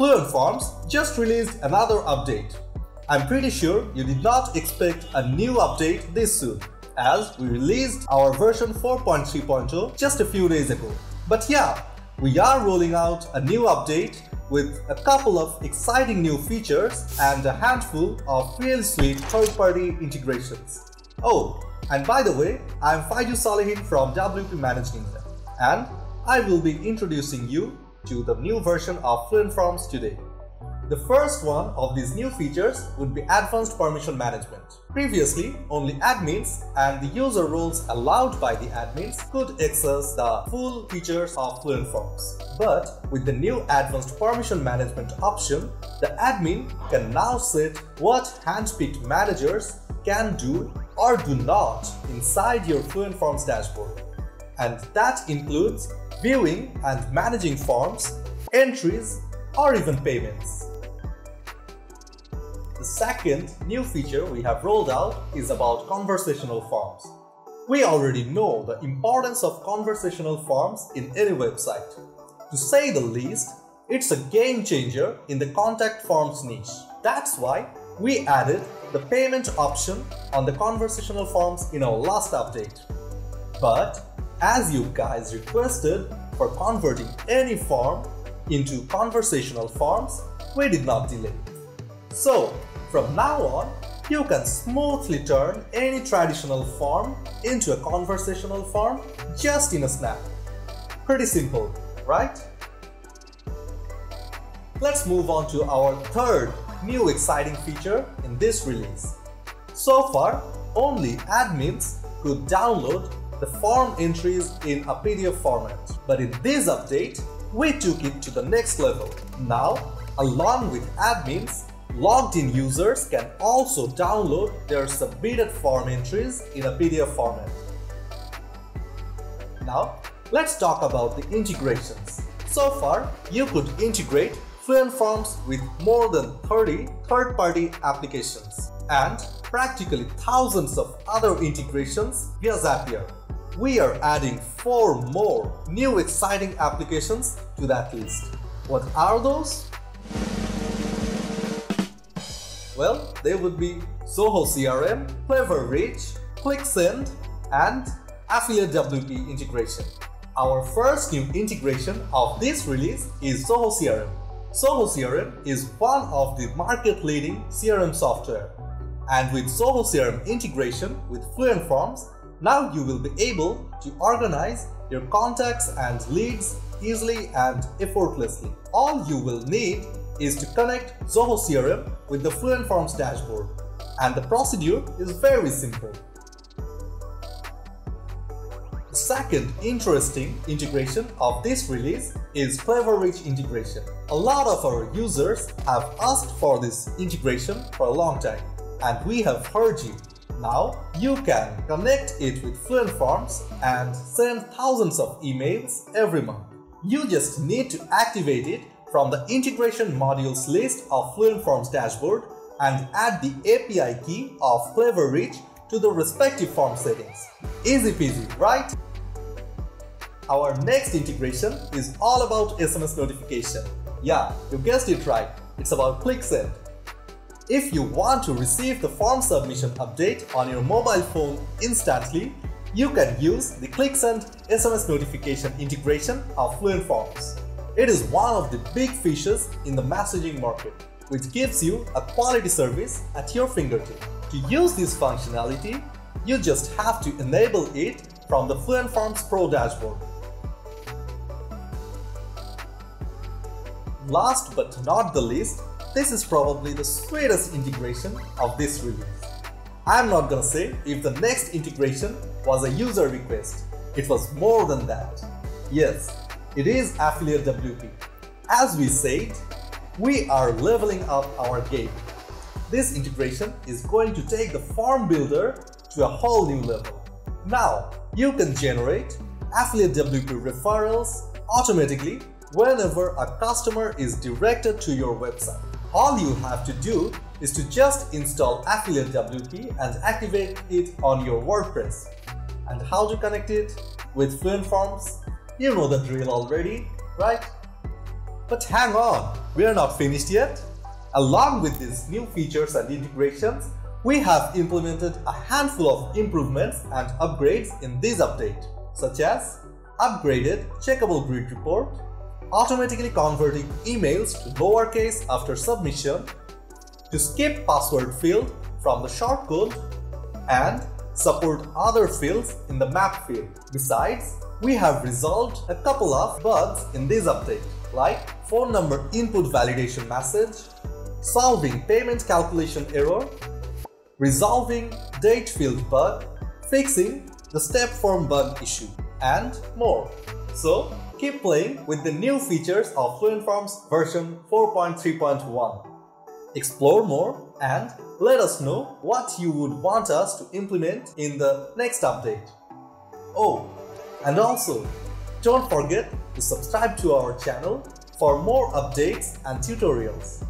Fluent Forms just released another update. I'm pretty sure you did not expect a new update this soon, as we released our version 4.3.0 just a few days ago. But yeah, we are rolling out a new update with a couple of exciting new features and a handful of real sweet third-party integrations. Oh, and by the way, I'm Faidu Salehin from WP Manage Ninja, and I will be introducing you to the new version of Fluent Forms today. The first one of these new features would be Advanced Permission Management. Previously, only admins and the user roles allowed by the admins could access the full features of Fluent Forms. But with the new Advanced Permission Management option, the admin can now set what handpicked managers can do or do not inside your Fluent Forms dashboard. And that includes viewing and managing forms, entries, or even payments. The second new feature we have rolled out is about conversational forms. We already know the importance of conversational forms in any website. To say the least, it's a game changer in the contact forms niche. That's why we added the payment option on the conversational forms in our last update. But as you guys requested for converting any form into conversational forms, we did not delay. So, from now on, you can smoothly turn any traditional form into a conversational form just in a snap. Pretty simple, right? Let's move on to our third new exciting feature in this release. So far, only admins could download the form entries in a PDF format. But in this update, we took it to the next level. Now, along with admins, Logged in users can also download their submitted form entries in a PDF format. Now, let's talk about the integrations. So far, you could integrate Fluent Forms with more than 30 third-party applications and practically thousands of other integrations via Zapier. We are adding four more new exciting applications to that list. What are those? Well, they would be Zoho CRM, Cleverreach, ClickSend, and Affiliate WP integration. Our first new integration of this release is Zoho CRM. Zoho CRM is one of the market-leading CRM software. And with Zoho CRM integration with Fluent Forms, now you will be able to organize your contacts and leads easily and effortlessly. All you will need is to connect Zoho CRM with the Fluent Forms dashboard. And the procedure is very simple. The second interesting integration of this release is Cleverreach integration. A lot of our users have asked for this integration for a long time and we have heard you. Now you can connect it with Fluent Forms and send thousands of emails every month. You just need to activate it from the integration modules list of Fluent Forms dashboard and add the API key of Cleverreach to the respective form settings. Easy peasy, right? Our next integration is all about SMS notification. Yeah, you guessed it right, it's about ClickSend. If you want to receive the form submission update on your mobile phone instantly, you can use the ClickSend SMS notification integration of Fluent Forms. It is one of the big features in the messaging market, which gives you a quality service at your fingertip. To use this functionality, you just have to enable it from the Fluent Forms Pro dashboard. Last but not the least, this is probably the sweetest integration of this release. I'm not gonna say if the next integration was a user request. It was more than that. Yes, it is Affiliate WP. As we said, we are leveling up our game. This integration is going to take the form builder to a whole new level. Now, you can generate Affiliate WP referrals automatically whenever a customer is directed to your website. All you have to do is to just install Affiliate WP and activate it on your WordPress. And how to connect it with Fluent Forms you know the drill already, right? But hang on, we are not finished yet. Along with these new features and integrations, we have implemented a handful of improvements and upgrades in this update, such as upgraded checkable grid report, automatically converting emails to lowercase after submission, to skip password field from the shortcode, and support other fields in the map field. Besides, we have resolved a couple of bugs in this update, like phone number input validation message, solving payment calculation error, resolving date field bug, fixing the step form bug issue, and more. So, keep playing with the new features of Fluent Forms version 4.3.1. Explore more and let us know what you would want us to implement in the next update. Oh, and also, don't forget to subscribe to our channel for more updates and tutorials.